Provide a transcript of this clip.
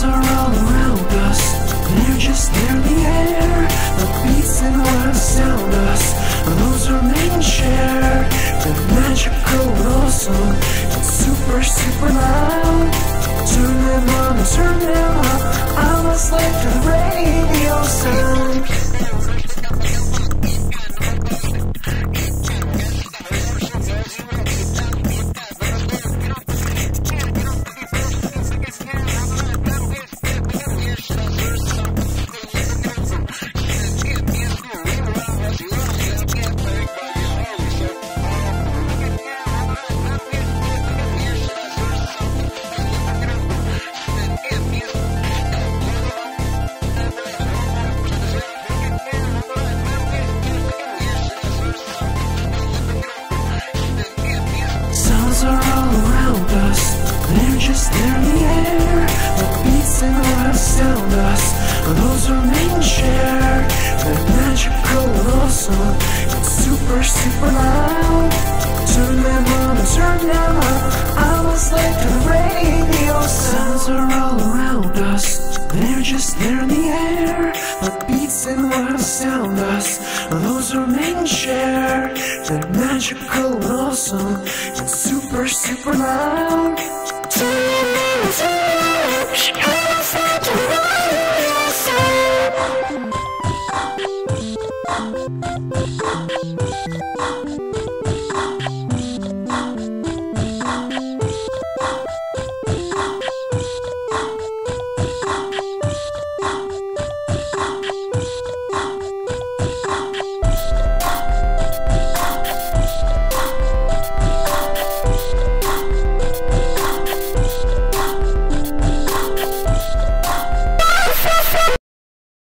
clouds are all around us. They're just there in the air. The beats and the words sound us. Those are made and shared The magical awesome It's super, super loud. Turn them on, turn them up I must like the radio sound. In the air. The beats and what sound us, those remain share. They're magical and awesome, it's super, super loud. Turn them on and turn them up, I was like the radio. Sounds are all around us, they're just there in the air. The beats and what sound us, those remain share. They're magical and awesome, it's super, super loud.